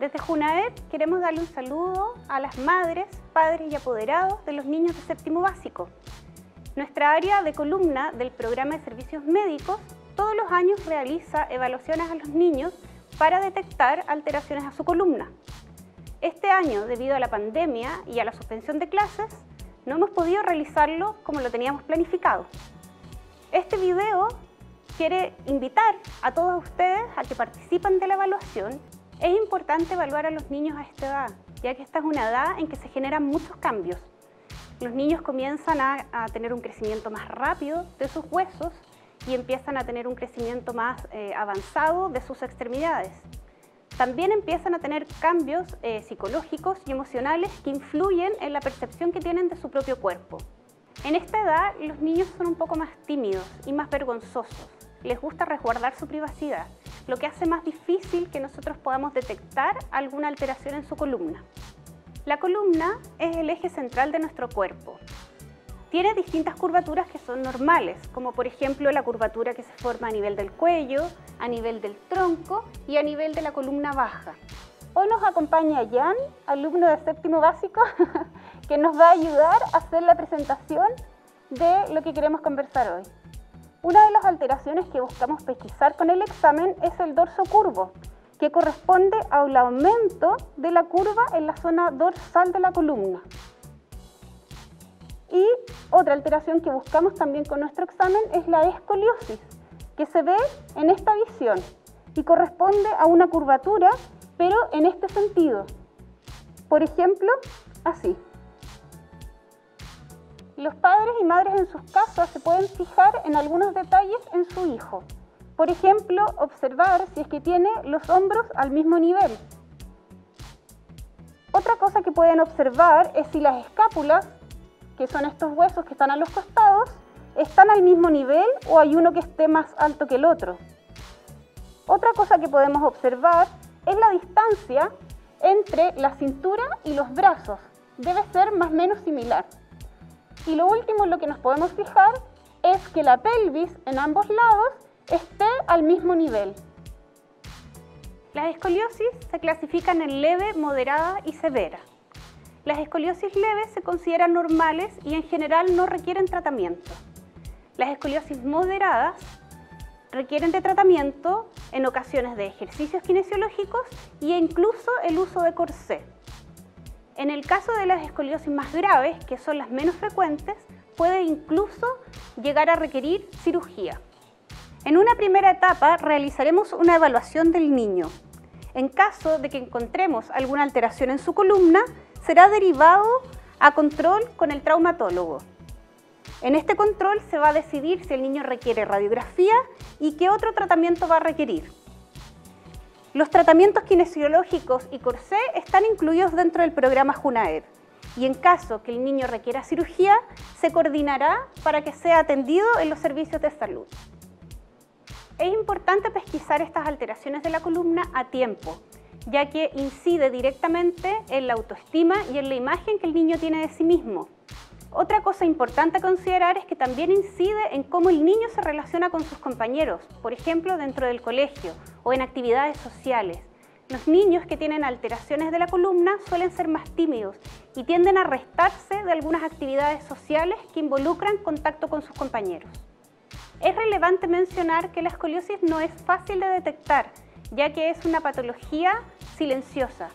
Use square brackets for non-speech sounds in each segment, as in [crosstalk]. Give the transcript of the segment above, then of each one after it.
Desde Junaed queremos darle un saludo a las madres, padres y apoderados de los niños de séptimo básico. Nuestra área de columna del programa de servicios médicos todos los años realiza evaluaciones a los niños para detectar alteraciones a su columna. Este año, debido a la pandemia y a la suspensión de clases, no hemos podido realizarlo como lo teníamos planificado. Este video quiere invitar a todos ustedes a que participen de la evaluación. Es importante evaluar a los niños a esta edad, ya que esta es una edad en que se generan muchos cambios. Los niños comienzan a, tener un crecimiento más rápido de sus huesos y empiezan a tener un crecimiento más eh, avanzado de sus extremidades. También empiezan a tener cambios eh, psicológicos y emocionales que influyen en la percepción que tienen de su propio cuerpo. En esta edad los niños son un poco más tímidos y más vergonzosos. Les gusta resguardar su privacidad, lo que hace más difícil que nosotros podamos detectar alguna alteración en su columna. La columna es el eje central de nuestro cuerpo tiene distintas curvaturas que son normales, como por ejemplo la curvatura que se forma a nivel del cuello, a nivel del tronco y a nivel de la columna baja. Hoy nos acompaña Jan, alumno de séptimo básico, [laughs] que nos va a ayudar a hacer la presentación de lo que queremos conversar hoy. Una de las alteraciones que buscamos pesquisar con el examen es el dorso curvo, que corresponde al aumento de la curva en la zona dorsal de la columna. Y otra alteración que buscamos también con nuestro examen es la escoliosis, que se ve en esta visión y corresponde a una curvatura, pero en este sentido. Por ejemplo, así. Los padres y madres en sus casas se pueden fijar en algunos detalles en su hijo. Por ejemplo, observar si es que tiene los hombros al mismo nivel. Otra cosa que pueden observar es si las escápulas que son estos huesos que están a los costados, están al mismo nivel o hay uno que esté más alto que el otro. Otra cosa que podemos observar es la distancia entre la cintura y los brazos. Debe ser más o menos similar. Y lo último en lo que nos podemos fijar es que la pelvis en ambos lados esté al mismo nivel. Las escoliosis se clasifican en leve, moderada y severa. Las escoliosis leves se consideran normales y en general no requieren tratamiento. Las escoliosis moderadas requieren de tratamiento en ocasiones de ejercicios kinesiológicos e incluso el uso de corsé. En el caso de las escoliosis más graves, que son las menos frecuentes, puede incluso llegar a requerir cirugía. En una primera etapa realizaremos una evaluación del niño. En caso de que encontremos alguna alteración en su columna, será derivado a control con el traumatólogo. En este control se va a decidir si el niño requiere radiografía y qué otro tratamiento va a requerir. Los tratamientos kinesiológicos y corsé están incluidos dentro del programa JUNAED y en caso que el niño requiera cirugía, se coordinará para que sea atendido en los servicios de salud. Es importante pesquisar estas alteraciones de la columna a tiempo, ya que incide directamente en la autoestima y en la imagen que el niño tiene de sí mismo. Otra cosa importante a considerar es que también incide en cómo el niño se relaciona con sus compañeros, por ejemplo dentro del colegio o en actividades sociales. Los niños que tienen alteraciones de la columna suelen ser más tímidos y tienden a restarse de algunas actividades sociales que involucran contacto con sus compañeros. Es relevante mencionar que la escoliosis no es fácil de detectar, ya que es una patología silenciosa.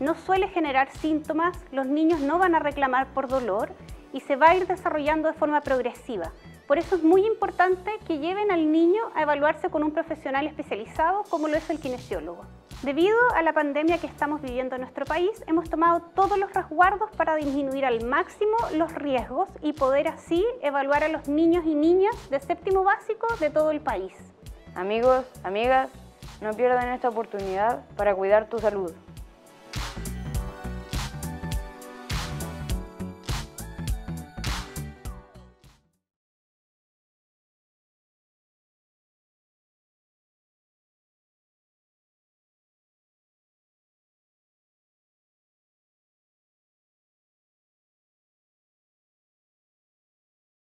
No suele generar síntomas, los niños no van a reclamar por dolor y se va a ir desarrollando de forma progresiva. Por eso es muy importante que lleven al niño a evaluarse con un profesional especializado como lo es el kinesiólogo. Debido a la pandemia que estamos viviendo en nuestro país, hemos tomado todos los resguardos para disminuir al máximo los riesgos y poder así evaluar a los niños y niñas de séptimo básico de todo el país. Amigos, amigas, no pierdan esta oportunidad para cuidar tu salud.